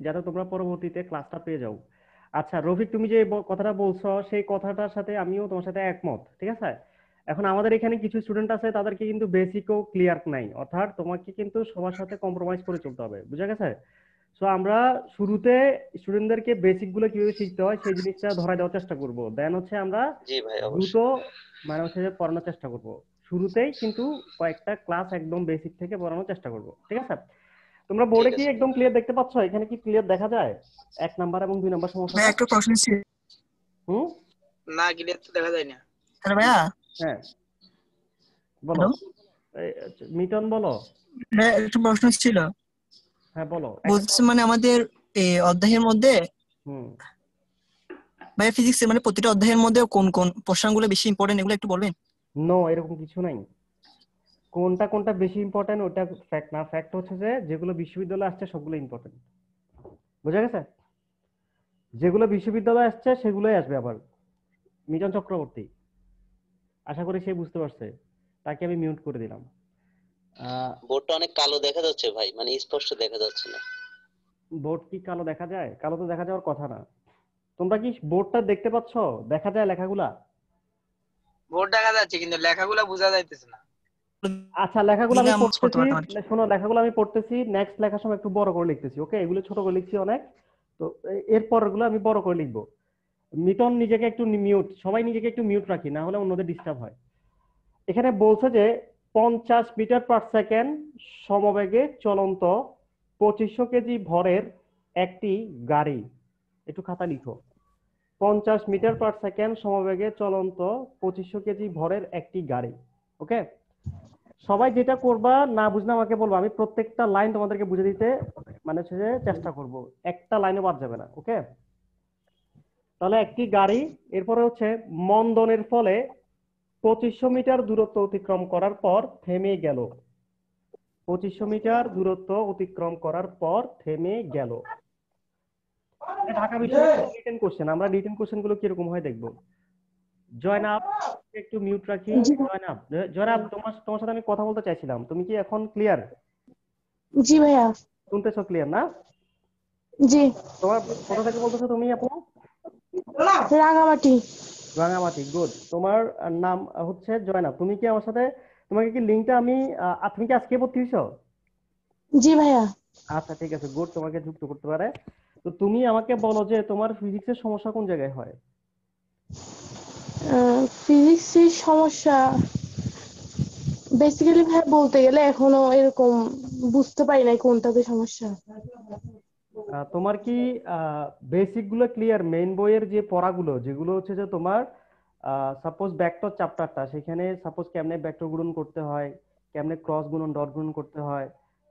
যাতে তোমরা পরবর্তীতে ক্লাসটা পেয়ে যাও। আচ্ছা রফিক তুমি যে কথাটা বলছো সেই কথাটার সাথে আমিও তোমার সাথে একমত ঠিক আছে? এখন আমাদের এখানে কিছু স্টুডেন্ট আছে তাদেরকে কিন্তু বেসিকও ক্লিয়ার নাই। অর্থাৎ তোমাকে কিন্তু সবার সাথে কম্প্রোমাইজ করে চলতে হবে বুঝা গেছে? সো আমরা শুরুতে স্টুডেন্টদেরকে বেসিকগুলো কীভাবে শিখতে হয় সেই জিনিসটা ধরাই দেওয়ার চেষ্টা করব। দেন হচ্ছে আমরা দ্রুত মানে হচ্ছে পড়ানোর চেষ্টা করব। শুরুতেই কিন্তু কয়েকটা ক্লাস একদম বেসিক থেকে পড়ানোর চেষ্টা করব ঠিক আছে? তোমরা বোর্ডে কি একদম ক্লিয়ার দেখতে পাচ্ছ? এখানে কি ক্লিয়ার দেখা যায়? এক নাম্বার এবং দুই নাম্বার সমস্যা ভাই একটা প্রশ্ন ছিল। হুম? না ক্লিয়ার তো দেখা যায় না। হ্যালো ভাইয়া? হ্যাঁ। বলো। এই, আচ্ছা, মিটন বলো। একটা প্রশ্ন ছিল। হ্যাঁ বলো। বলছি মানে আমাদের এই অধ্যায়ের মধ্যে হুম। ভাইয়া ফিজিক্সের মানে প্রতিটা অধ্যায়ের মধ্যে কোন কোন প্রশ্নগুলো বেশি ইম্পর্টেন্ট এগুলো একটু বলবেন? নো এরকম কিছু নাই। কোনটা কোনটা বেশি ইম্পর্টেন্ট ওটা ফ্যাক্ট না। ফ্যাক্ট হচ্ছে যে যেগুলো বিশ্ববিদ্যালয়ে আসছে সবগুলো ইম্পর্টেন্ট বোঝা গেছে? যেগুলো বিশ্ববিদ্যালয়ে আসছে সেগুলোই আসবে আবার। মিটন চক্রবর্তী। আশা করি সে বুঝতে পারছে। তাকে আমি মিউট করে দিলাম। আহ, বোর্ডটা অনেক কালো দেখা যাচ্ছে ভাই মানে স্পষ্ট দেখা যাচ্ছে না। বোর্ড কি কালো দেখা যায়? কালো তো দেখা যাওয়ার কথা না। তোমরা কি বোর্ডটা দেখতে পাচ্ছ? দেখা যায় লেখাগুলা? বোর্ড দেখা যাচ্ছে কিন্তু লেখাগুলা বোঝা যাইতেছে না। আচ্ছা লেখাগুলো আমি পড়তেছি। শোনো লেখাগুলো আমি পড়তেছি। নেক্সট লেখার সময় একটু বড় করে লিখতেছি ওকে এগুলো ছোট করে লিখছি অনেক। তো এ- এর পরেরগুলো আমি বড় করে লিখব। মিটন নিজেকে একটু মিউট সবাই নিজেকে একটু মিউট রাখি না হলে অন্যদের ডিস্টার্ব হয়। এখানে বলছে যে পঞ্চাশ মিটার পার সেকেন্ড সমবেগে চলন্ত পঁচিশশো কেজি ভরের একটি গাড়ি। একটু খাতা লিখো। পঞ্চাশ মিটার পার সেকেন্ড সমবেগে চলন্ত পঁচিশশো কেজি ভরের একটি গাড়ি ওকে সবাই যেটা করবা, না বুঝলে আমাকে বলব। আমি প্রত্যেকটা লাইন তোমাদেরকে বুঝে দিতে মানে চেষ্টা করব। একটা লাইনও বাদ যাবে না, ওকে? তাহলে একটি গাড়ি, এরপরে হচ্ছে মন্দনের ফলে পঁচিশশো মিটার দূরত্ব অতিক্রম করার পর থেমে গেল। পঁচিশশো মিটার দূরত্ব অতিক্রম করার পর থেমে গেল। ঢাকা বিশ্ববিদ্যালয়ের রিটেন কোশ্চেন আমরা রিটেন কোশ্চেনগুলো কীরকম হয় দেখব। জয়নাব একটু মিউট রাখি। জয়নাব জয়নাব তোমার তোমার সাথে আমি কথা বলতে চাইছিলাম। তুমি কি এখন ক্লিয়ার জি ভাইয়া। শুনতেছো ক্লিয়ার না? জি। তোমার কোথা থেকে বলতেছো তুমি আপু? রাঙামাটি। রাঙামাটি গুড তোমার নাম হচ্ছে জয়নাব। তুমি কি আমার সাথে তোমাকে কি লিঙ্কটা আমি তুমি কি আজকে ভর্তি হয়েছো জি ভাইয়া। আচ্ছা ঠিক আছে গুড তোমাকে যুক্ত করতে পারে। তো তুমি আমাকে বলো যে তোমার ফিজিক্সের সমস্যা কোন জায়গায় হয়? ফিজিক্সের সমস্যা বেসিক্যালি ভাই বলতে গেলে এখনও এরকম বুঝতে পারি নাই কোনটাতে সমস্যা। তোমার কি বেসিকগুলো ক্লিয়ার মেইন বইয়ের যে পড়াগুলো যেগুলো হচ্ছে যে তোমার সাপোজ ভেক্টর চ্যাপ্টারটা সেখানে সাপোজ কেমনে ভেক্টর গুণন করতে হয় কেমনে ক্রস গুণন ডট গুণন করতে হয়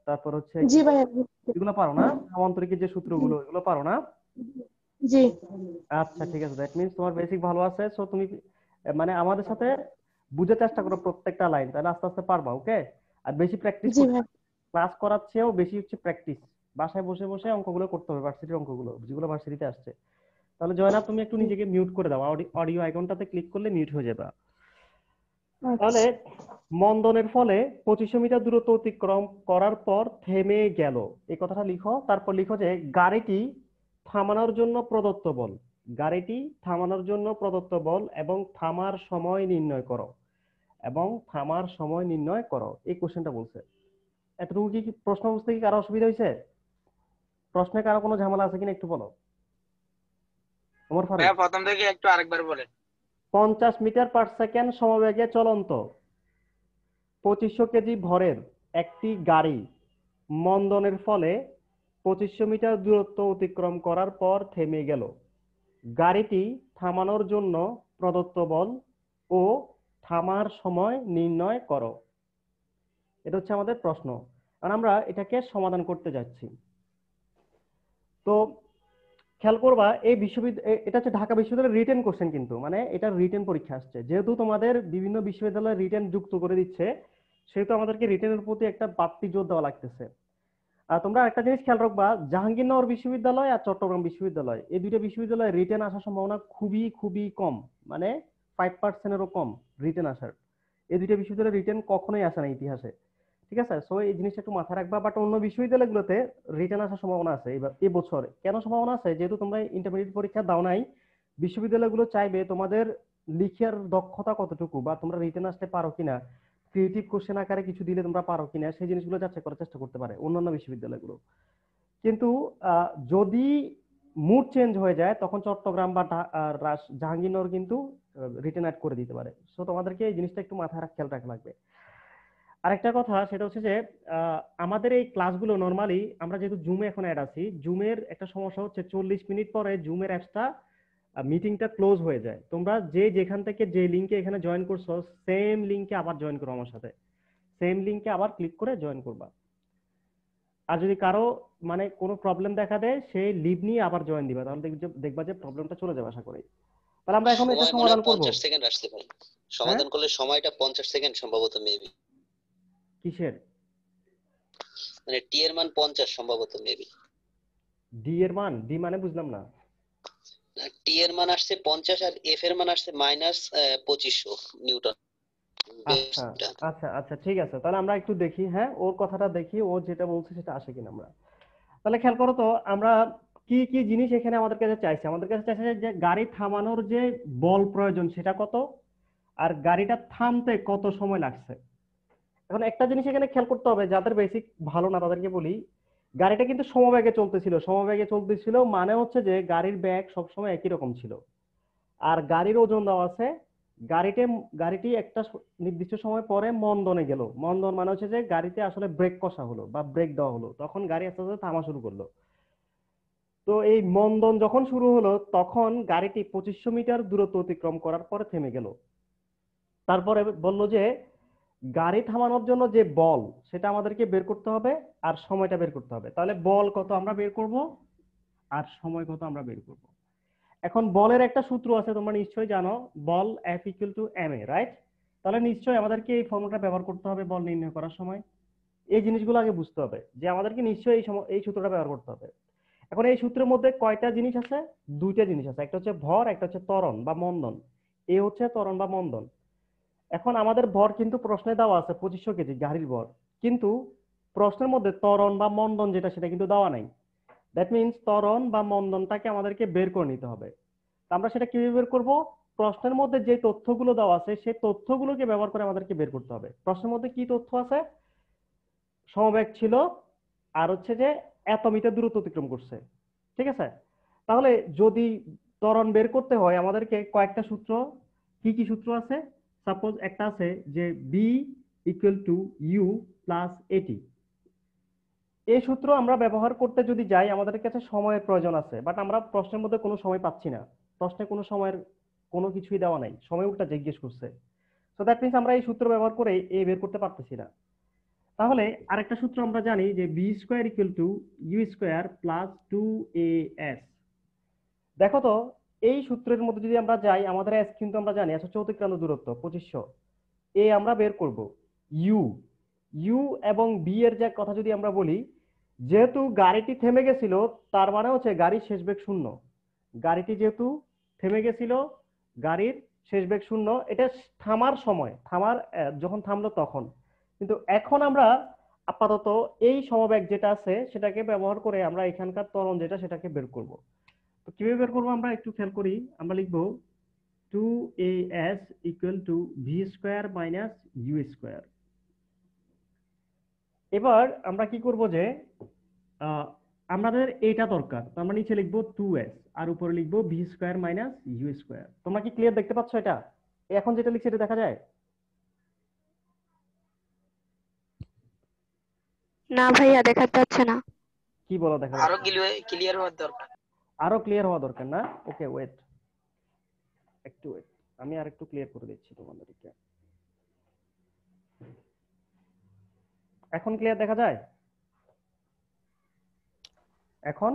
তারপর হচ্ছে জি ভাইয়া এগুলো পারো না? সামান্তরিকের যে সূত্রগুলো এগুলো পারো না? জি। আচ্ছা ঠিক আছে। দ্যাট মিন্স তোমার বেসিক ভালো আছে সো তুমি মানে আমাদের সাথে বুঝার চেষ্টা করো প্রত্যেকটা লাইন তাহলে আস্তে আস্তে পারবা ওকে আর বেশি প্র্যাকটিস ক্লাস করার চেয়েও বেশি হচ্ছে প্র্যাকটিস বাসায় বসে বসে অঙ্কগুলো করতে হবে ভার্সিটির অঙ্কগুলো যেগুলো ভার্সিটিতে আসছে। তাহলে জয়নাব তুমি একটু নিজেকে মিউট করে দাও। অডিও আইকনটাতে ক্লিক করলে মিউট হয়ে যাবে। তাহলে মন্দনের ফলে পঁচিশশো মিটার দূরত্ব অতিক্রম করার পর থেমে গেল। এই কথাটা লিখো তারপর লিখো যে গাড়িটি থামানোর জন্য প্রদত্ত বল। গাড়িটি থামানোর জন্য প্রদত্ত বল এবং থামার সময় নির্ণয় করো এবং থামার সময় নির্ণয় করো। এই কোশ্চেনটা বলছে। এতটুকু কি প্রশ্ন বুঝতে কি কারও অসুবিধা হয়েছে? প্রশ্নে কারও কোনো ঝামেলা আছে কিনা একটু বলো। ওমর ফারুক। প্রথম থেকে একটু আরেকবার বলেন। পঞ্চাশ মিটার পার সেকেন্ড সমবেগে চলন্ত। পঁচিশশো কেজি ভরের একটি গাড়ি মন্দনের ফলে পঁচিশশো মিটার দূরত্ব অতিক্রম করার পর থেমে গেল। গাড়িটি থামানোর জন্য প্রদত্ত বল ও থামার সময় নির্ণয় করো। এটা হচ্ছে আমাদের প্রশ্ন। কারণ আমরা এটাকে সমাধান করতে যাচ্ছি। তো খেয়াল করবা, এই বিশ্ববিদ্যালয় এটা হচ্ছে ঢাকা বিশ্ববিদ্যালয়ের রিটেন কোশ্চেন কিন্তু। মানে এটা রিটেন পরীক্ষা আসছে। যেহেতু তোমাদের বিভিন্ন বিশ্ববিদ্যালয় রিটেন যুক্ত করে দিচ্ছে, সেহেতু আমাদেরকে রিটেনের প্রতি একটা বাড়তি জোর দেওয়া লাগতেছে। তোমরা একটা জিনিস খেয়াল রাখবা, জাহাঙ্গীরনগর বিশ্ববিদ্যালয় আর চট্টগ্রাম বিশ্ববিদ্যালয়, এই দুইটা বিশ্ববিদ্যালয়ে রিটেন আসার সম্ভাবনা খুবই খুবই কম মানে ফাইভ পার্সেন্টেরও কম রিটেন আসার। এই দুইটা বিশ্ববিদ্যালয়ে রিটেন কখনোই আসে না ইতিহাসে, ঠিক আছে? সো এই জিনিসটা একটু মাথায় রাখবা বাট অন্য বিশ্ববিদ্যালয়গুলোতে রিটার্ন আসার সম্ভাবনা আছে এবার এই বছর কেন সম্ভাবনা আছে? যেহেতু তোমরা ইন্টারমিডিয়েট পরীক্ষা দাও নাই, বিশ্ববিদ্যালয়গুলো চাইবে তোমাদের লিখার দক্ষতা কতটুকু বা তোমরা রিটার্ন আসতে পারো কিনা। ক্রিয়েটিভ কোশ্চেন আকারে কিছু দিলে তোমরা পারো কিনা, সেই জিনিসগুলো যাচাই করার চেষ্টা করতে পারে অন্যান্য বিশ্ববিদ্যালয়গুলো। কিন্তু যদি মুড চেঞ্জ হয়ে যায়, তখন চট্টগ্রাম বা জাহাঙ্গীরনগর কিন্তু রিটার্ন অ্যাড করে দিতে পারে। সো তোমাদেরকে এই জিনিসটা একটু মাথায় রাখ- খেয়াল রাখা লাগবে। আরেকটা কথা, সেটা হচ্ছে যে আমাদের এই ক্লাসগুলো নর্মালি আমরা যেহেতু জুমে এখন অ্যাড আছি জুমের একটা সমস্যা হচ্ছে চল্লিশ মিনিট পরে জুমের অ্যাপসটা মিটিংটা ক্লোজ হয়ে যায়। তোমরা যে যেখান থেকে যে লিঙ্কে এখানে জয়েন করছ সেম লিঙ্কে আবার জয়েন করো আমার সাথে। সেম লিঙ্কে আবার ক্লিক করে জয়েন করবা। আর যদি কারও মানে কোনো প্রবলেম দেখা দেয় সেই লিভ নিয়ে আবার জয়েন দিবা। তাহলে দেখবে- যে প্রবলেমটা চলে যাবে আশা করি। তাহলে আমরা এখন এটা সমাধান হয় করব। পঞ্চাশ সেকেন্ড আসতে পারে। সমাধান করলে সময়টা পঞ্চাশ সেকেন্ড সম্ভবত মেবি কিসের? মানে টি এর মান পঞ্চাশ সম্ভবত মেবি ডি এর মান? ডি মানে বুঝলাম না। টি এর মান আসছে পঞ্চাশ আর এফ এর মান আসছে মাইনাস পঁচিশশো নিউটন। আচ্ছা আচ্ছা আচ্ছা ঠিক আছে। তাহলে আমরা একটু দেখি হ্যাঁ? ওর কথাটা দেখি ও যেটা বলছে সেটা আসে কিনা আমরা। তাহলে খেয়াল করো তো আমরা কি কি জিনিস এখানে আমাদের কাছে চাইছে? আমাদের কাছে চাইছে যে গাড়ি থামানোর যে বল প্রয়োজন সেটা কত? আর গাড়িটা থামতে কত সময় লাগছে? এখন একটা জিনিস এখানে খেয়াল করতে হবে যাদের বেসিক ভালো না তাদেরকে বলি। গাড়িটা কিন্তু সমবেগে চলতেছিল সমবেগে চলতেছিল মানে হচ্ছে যে গাড়ির ব্যাগ সবসময় একই রকম ছিল। আর গাড়ির ওজন দেওয়া আছে, গাড়িতে গাড়িটি একটা নির্দিষ্ট সময় পরে মন্দনে গেল। মন্দন মানে হচ্ছে যে গাড়িতে আসলে ব্রেক কষা হলো বা ব্রেক দেওয়া হলো, তখন গাড়ি আস্তে আস্তে থামা শুরু করল। তো এই মন্দন যখন শুরু হলো, তখন গাড়িটি পঁচিশশো মিটার দূরত্ব অতিক্রম করার পরে থেমে গেল। তারপরে বলল যে গাড়ি থামানোর জন্য যে বল, সেটা আমাদেরকে বের করতে হবে আর সময়টা বের করতে হবে। তাহলে বল কত আমরা বের করব? আর সময় কত আমরা বের করব? এখন বলের একটা সূত্র আছে, তোমরা নিশ্চয়ই জানো, বল F equal to M A right তাহলে নিশ্চয়ই আমাদেরকে এই ফর্মুলাটা ব্যবহার করতে হবে বল নির্ণয় করার সময়। এই জিনিসগুলো আগে বুঝতে হবে, যে আমাদেরকে নিশ্চয়ই এই এই সূত্রটা ব্যবহার করতে হবে। এখন এই সূত্রের মধ্যে কয়টা জিনিস আছে? দুইটা জিনিস আছে, একটা হচ্ছে ভর, একটা হচ্ছে ত্বরণ বা মন্দন। এ হচ্ছে ত্বরণ বা মন্দন। এখন আমাদের ভর কিন্তু প্রশ্নে দেওয়া আছে, পঁচিশশো কেজি, গাড়ির ভর। কিন্তু প্রশ্নের মধ্যে ত্বরণ বা মন্দন যেটা, সেটা কিন্তু দেওয়া নাই। দ্যাট মিনস ত্বরণ বা মন্দনটাকে আমাদেরকে বের করে নিতে হবে। আমরা সেটা কীভাবে বের করব? প্রশ্নের মধ্যে যে তথ্যগুলো দেওয়া আছে সেই তথ্যগুলোকে ব্যবহার করে আমাদেরকে বের করতে হবে। প্রশ্নের মধ্যে কি তথ্য আছে? সমবেগ ছিল, আর হচ্ছে যে এত মিটার দূরত্ব অতিক্রম করছে। ঠিক আছে? তাহলে যদি ত্বরণ বের করতে হয়, আমাদেরকে কয়েকটা সূত্র, কি কি সূত্র আছে? সাপোজ একটা আছে যে B equal to U plus a t এই সূত্র আমরা ব্যবহার করতে যদি যাই, আমাদের কাছে সময়ের প্রয়োজন আছে বাট আমরা প্রশ্নের মধ্যে কোনো সময় পাচ্ছি না। প্রশ্নে কোনো সময়ের কোনো কিছুই দেওয়া নাই। সময় উল্টা জিজ্ঞেস করছে। সো দ্যাট মিনস আমরা এই সূত্র ব্যবহার করে এ বের করতে পারতেছি না। তাহলে আরেকটা সূত্র আমরা জানি যে B square equal to U square plus two A S দেখো তো এই সূত্রের মধ্যে যদি আমরা যাই, আমাদের এস কিন্তু আমরা জানি এস হচ্ছে অতিক্রান্ত দূরত্ব, পঁচিশশো। এ আমরা বের করব। ইউ ইউ এবং বি এর যে কথা যদি আমরা বলি, যেহেতু গাড়িটি থেমে গেছিল, তার মানে হচ্ছে গাড়ির শেষ বেগ শূন্য। গাড়িটি যেহেতু থেমে গেছিল, গাড়ির শেষ বেগ শূন্য, এটা থামার সময়, থামার যখন থামলো তখন। কিন্তু এখন আমরা আপাতত এই সমবেগ যেটা আছে, সেটাকে ব্যবহার করে আমরা এখানকার ত্বরণ যেটা, সেটাকে বের করব। তো কীভাবে বের করব আমরা? একটু খেয়াল করি। আমরা লিখব two A S equal to V square minus U square এবার আমরা কি করব যে আমাদের এটা দরকার। তো আমরা নিচে লিখব টু এস আর উপরে লিখব V square minus U square তোমরা কি ক্লিয়ার দেখতে পাচ্ছ এটা? এখন যেটা লিখছি এটা দেখা যায়? না ভাইয়া দেখা যাচ্ছে না। কি বলো দেখা আরও ক্লিয়ার হওয়ার দরকার। আরও ক্লিয়ার হওয়া দরকার না? ওকে ওয়েট একটু ওয়েট আমি আর একটু ক্লিয়ার করে দিচ্ছি তোমাদেরকে। এখন ক্লিয়ার দেখা যায়? এখন?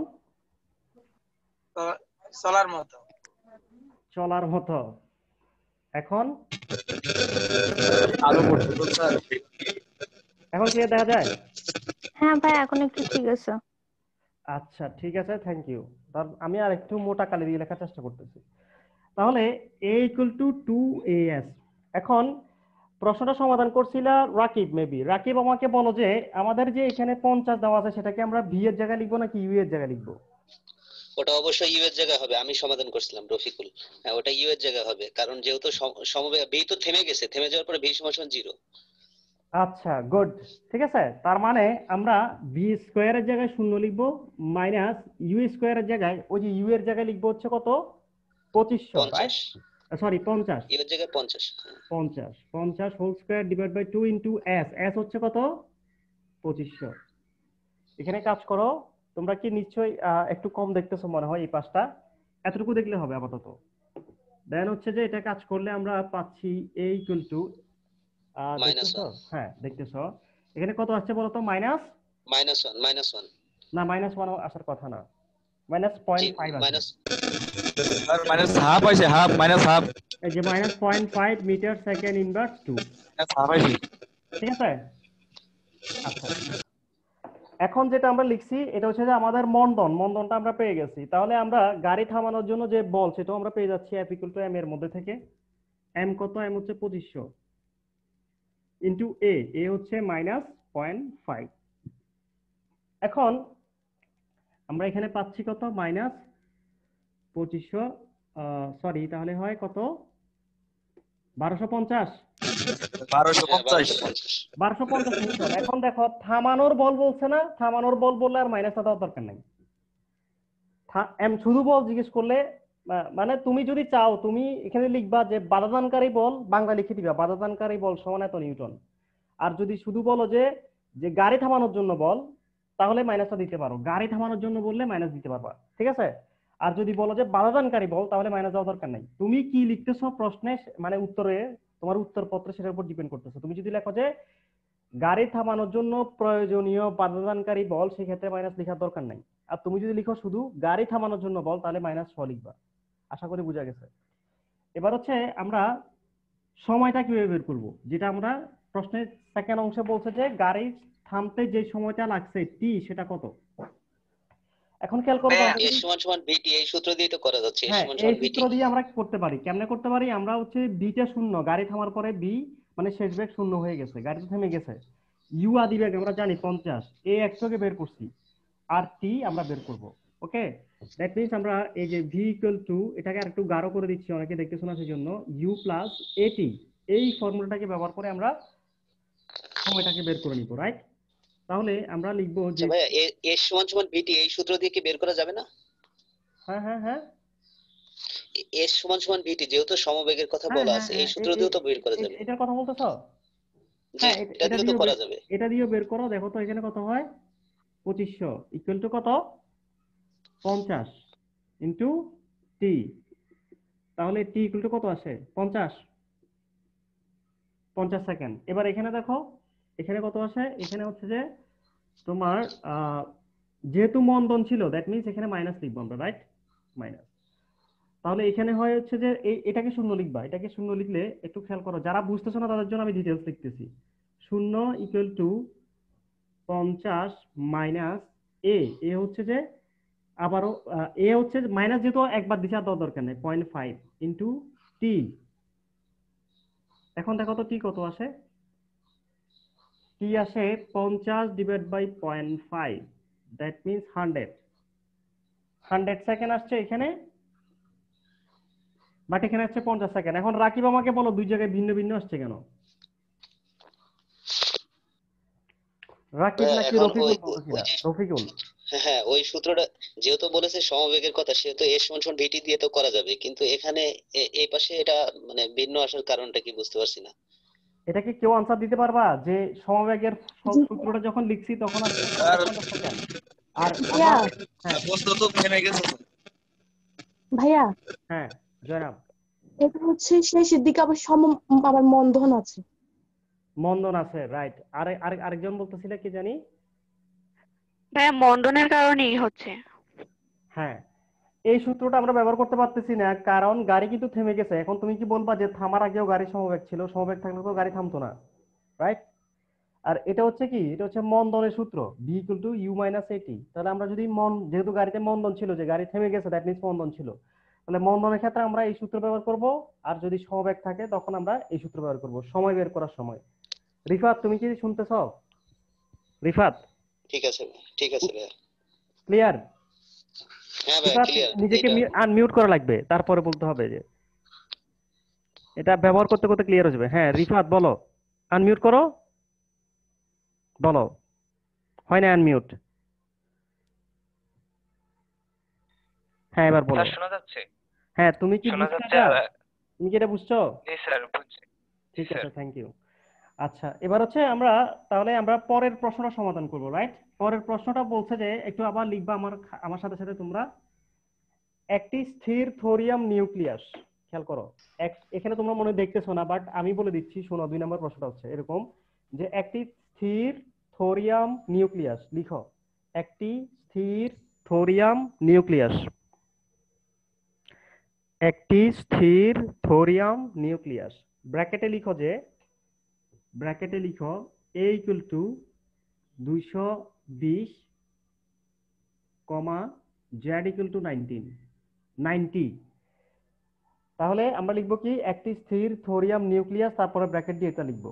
চলার মতো। চলার মতো। এখন? আরও এখন ক্লিয়ার দেখা যায়? হ্যাঁ ভাই এখন একটু ঠিক আছে। আচ্ছা ঠিক আছে থ্যাংক ইউ আমি আর একটু মোটা কালি দিয়ে লেখার চেষ্টা করতেছি। তাহলে A equal to two A S এখন প্রশ্নটা সমাধান করছিল রাকিব মেবি রাকিব আমাকে বলো যে, আমাদের যে এখানে পঞ্চাশ দেওয়া আছে, সেটাকে আমরা ভি এর জায়গায় লিখব নাকি ইউ এর জায়গায় লিখব? ওটা অবশ্যই ইউ এর জায়গায় হবে, আমি সমাধান করছিলাম, রফিকুল। হ্যাঁ ওটা ইউ এর জায়গায় হবে, কারণ যেহেতু সম- সমবেগ ভি তো থেমে গেছে, থেমে যাওয়ার পরে ভি সমান জিরো আচ্ছা গুড ঠিক আছে? তার মানে আমরা বি স্কোয়ারের জায়গায় শূন্য লিখব মাইনাস ইউ স্কোয়ারের জায়গায় ওই যে ইউ এর জায়গায় লিখব হচ্ছে কত? পঁচিশশো সরি পঞ্চাশ। ইউ এর জায়গায় পঞ্চাশ হ্যাঁ। পঞ্চাশ পঞ্চাশ whole square divide by two into S S হচ্ছে কত? পঁচিশশো। এখানে কাজ করো তোমরা কি নিশ্চয়ই একটু কম দেখতেছো মনে হয় এই পাঁচটা এতটুকু দেখলে হবে আপাতত। দেন হচ্ছে যে এটা কাজ করলে আমরা পাচ্ছি এ ইকুয়াল টু দেখতেছো হ্যাঁ দেখতেছো এখানে কত আসছে বলো তো? Minus minus one minus one না মাইনাস ওয়ান আসার কথা না। Minus point five minus minus half আছে হাফ মাইনাস হাফ এই যে minus point five metre second inverse two ঠিক আছে? আচ্ছা। এখন যেটা আমরা লিখছি এটা হচ্ছে যে আমাদের মন্দন মন্দনটা আমরা পেয়ে গেছি। তাহলে আমরা গাড়ি থামানোর জন্য যে বল সেটাও আমরা পেয়ে যাচ্ছি এফ ইকুয়াল টু এম এর মধ্যে থেকে। এম কত? এম হচ্ছে পঁচিশশো। ইন্টু এ এ হচ্ছে মাইনাস পয়েন্ট ফাইভ এখন আমরা এখানে পাচ্ছি কত? মাইনাস পঁচিশশো সরি তাহলে হয় কত? বারোশো পঞ্চাশ। বারোশো পঞ্চাশ। এখন দেখো থামানোর বল বলছে না? থামানোর বল বললে আর মাইনাসটা দেওয়ার দরকার নাই। শুধু বল জিজ্ঞেস করলে মানে তুমি যদি চাও, তুমি এখানে লিখবা যে বাধাদানকারী বল বাংলা লিখে দিবা, বাধাদানকারী বল সমান এত নিউটন। আর যদি শুধু বলো যে যে গাড়ি থামানোর জন্য বল, তাহলে মাইনাসটা দিতে পারো। গাড়ি থামানোর জন্য বললে মাইনাস দিতে পারবা, ঠিক আছে? আর যদি বলো যে বাধাদানকারী বল, তাহলে মাইনাস দেওয়ার দরকার নাই। তুমি কি লিখতেছো প্রশ্নে মানে উত্তরে, তোমার উত্তরপত্র সেটার উপর ডিপেন্ড করতেছে। তুমি যদি লেখো যে, গাড়ি থামানোর জন্য প্রয়োজনীয় বাধাদানকারী বল, সেক্ষেত্রে মাইনাস লেখার দরকার নাই। আর তুমি যদি লিখো শুধু গাড়ি থামানোর জন্য বল, তাহলে মাইনাস ছ লিখবা। আশা করি বোঝা গেছে। এবার হচ্ছে আমরা সময়টা কীভাবে বের করব? যেটা আমরা প্রশ্নের সেকেন্ড অংশে বলছে যে গাড়ি থামতে যে সময়টা লাগছে টি সেটা কত? এখন খেয়াল করব হ্যাঁ, আমরা এ সমান সমান ভিটি এই সূত্র দিয়ে তো করা যাচ্ছে এ হ্যাঁ সমান এই সমান ভিটি সূত্র দিয়ে আমরা করতে পারি। কেমনে করতে পারি? আমরা হচ্ছে বিটা শূন্য গাড়ি থামার পরে বি মানে শেষ বেগ শূন্য হয়ে গেছে গাড়ি তো থেমে গেছে। ইউ আদি বেগ আমরা জানি পঞ্চাশ এ একশোকে বের করছি আর টি আমরা বের করব ওকে দ্যাট মিনস আমরা এই যে ভি ইকুয়াল টু এটাকে আর একটু গাঢ় করে দিচ্ছি অনেকে দেখতে শোনা সেই জন্য ইউ প্লাস এটি এই ফর্মুলাটাকে ব্যবহার করে আমরা সময়টাকে বের করে নিব রাইট তাহলে আমরা লিখব যে আচ্ছা ভাইয়া এ- এ সমান সমান ভিটি এই সূত্র দিয়ে কি বের করা যাবে না? হ্যাঁ হ্যাঁ হ্যাঁ। এস সমান সমান ভিটি যেহেতু সমবেগের কথা হ্যাঁ, বলা হ্যাঁ, আছে হ্যাঁ, এই সূত্র দিয়েও তো বের করা যাবে। এটার কথা বলতেছো? জি হ্যাঁ, এটা- এটা এটা দিয়ে তো দিয়েও করা যাবে। এটা দিয়েও বের করো দেখো তো এখানে কত হয়? পঁচিশশো। ইকুয়াল টু কত? পঞ্চাশ ইন্টু টি তাহলে টি ইকুয়াল টু কত আসে? পঞ্চাশ। পঞ্চাশ সেকেন্ড এবার এখানে দেখো, এখানে কত আসে? এখানে হচ্ছে যে তোমার যেহেতু মন্দন ছিল দ্যাট মিনস এখানে মাইনাস লিখব আমরা রাইট মাইনাস তাহলে এখানে হয় হচ্ছে যে এটাকে শূন্য লিখবা। এটাকে শূন্য লিখলে একটু খেয়াল করো, যারা বুঝতেছো না তাদের জন্য আমি ডিটেলস লিখতেছি। শূন্য ইকুয়াল টু পঞ্চাশ মাইনাস এ এ হচ্ছে যে আবারও এ হচ্ছে মাইনাস যেহেতু একবার দিশা দেওয়ার দরকার নেই পয়েন্ট ফাইভ ইন্টু টি এখন দেখো তো টি কত আসে? টি আসে পঞ্চাশ divide by point five that means hundred hundred second আসছে এখানে বাট এখানে আসছে পঞ্চাশ সেকেন্ড এখন রাকিব আমাকে বলো দুই জায়গায় ভিন্ন ভিন্ন আসছে কেন? রাকিব নাকি রফিকুল রফিকুল। হ্যাঁ হ্যাঁ ওই সূত্রটা যেহেতু বলেছে সমবেগের কথা সেহেতু এস সমান সমান ভিটি দিয়ে তো করা যাবে। কিন্তু এখানে এই পাশে এটা মানে ভিন্ন আসার কারণটা কি বুঝতে পারছি না। এটা কি কেউ আনসার দিতে পারবা? যে সমবেগের সূত্রটা যখন লিখছি তখন আর- 50 সেকেন্ড। আর ভাইয়া। হ্যাঁ। বস্তু তো থেমে গেছে। ভাইয়া। হ্যাঁ জয়রাম এটা হচ্ছে শেষের দিকে আবার সম আবার মন্দন আছে। মন্দন আছে রাইট আরে আরে- আরেকজন বলতেছিল কি জানি? ভাইয়া মন্দনের কারণেই হচ্ছে। হ্যাঁ এই সূত্রটা আমরা ব্যবহার করতে পারতেছি না, কারণ গাড়ি কিন্তু থেমে গেছে। এখন তুমি কি বলবা যে থামার আগেও গাড়ি সমবেগ ছিল, সমবেগ থাকলে তো গাড়ি থামতো না রাইট আর এটা হচ্ছে কি? এটা হচ্ছে মন্দনের সূত্র V equal to U minus a t তাহলে আমরা যদি মন, যেহেতু গাড়িতে মন্দন ছিল, যে গাড়ি থেমে গেছে দ্যাট মিনস মন্দন ছিল। তাহলে মন্দনের ক্ষেত্রে আমরা এই সূত্র ব্যবহার করব, আর যদি সমবেগ থাকে, তখন আমরা এই সূত্র ব্যবহার করব, সময় বের করার সময়। রিফাত, তুমি কি শুনতেছ? রিফাত? ঠিক আছে ঠিক আছে ভাইয়া। ক্লিয়ার হ্যাঁ ভাইয়া ক্লিয়ার নিজেকে আনমিউট করা লাগবে তারপরে বলতে হবে যে এটা ব্যবহার করতে করতে ক্লিয়ার হয়ে যাবে। হ্যাঁ রিফাত বলো। আনমিউট করো। বলো। হয় না আনমিউট হ্যাঁ এবার বলো। শোনা যাচ্ছে? হ্যাঁ তুমি কি শোনা বুঝছ যাচ্ছে তুমি কি এটা বুঝছ? জি স্যার বুঝছি। ঠিক আছে থ্যাংক ইউ আচ্ছা এবার হচ্ছে আমরা, তাহলে আমরা পরের প্রশ্নটা সমাধান করব রাইট পরের প্রশ্নটা বলছে যে, একটু আবার লিখবা আমার আমার সাথে সাথে তোমরা। একটি স্থির থোরিয়াম নিউক্লিয়াস, খেয়াল করো এখানে তোমরা মনে দেখতেছো না বাট আমি বলে দিচ্ছি, শোনো, দুই নম্বর প্রশ্নটা হচ্ছে এরকম, যে একটি স্থির থোরিয়াম নিউক্লিয়াস, লিখো, একটি স্থির থোরিয়াম নিউক্লিয়াস, একটি স্থির থোরিয়াম নিউক্লিয়াস, ব্র্যাকেটে লিখো যে ব্র্যাকেটে লিখো এ ইকুয়াল টু দুইশো বিশ, comma Z equal to nineteen ninety তাহলে আমরা লিখব কি? একটি স্থির থোরিয়াম নিউক্লিয়াস, তারপরে ব্র্যাকেট দিয়ে এটা লিখব।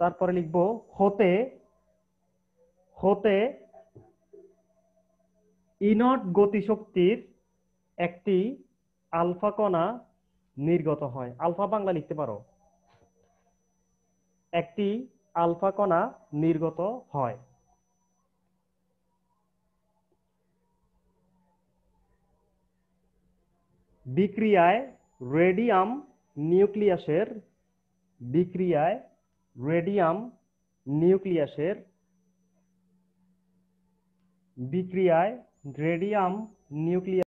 তারপরে লিখব, হতে হতে ইনট গতিশক্তির একটি আলফা কণা নির্গত হয়। আলফা বাংলা লিখতে পারো। একটি আলফা কণা নির্গত হয়। বিক্রিয়ায় রেডিয়াম নিউক্লিয়াসের বিক্রিয়ায় রেডিয়াম নিউক্লিয়াসের বিক্রিয়ায় রেডিয়াম নিউক্লিয়াস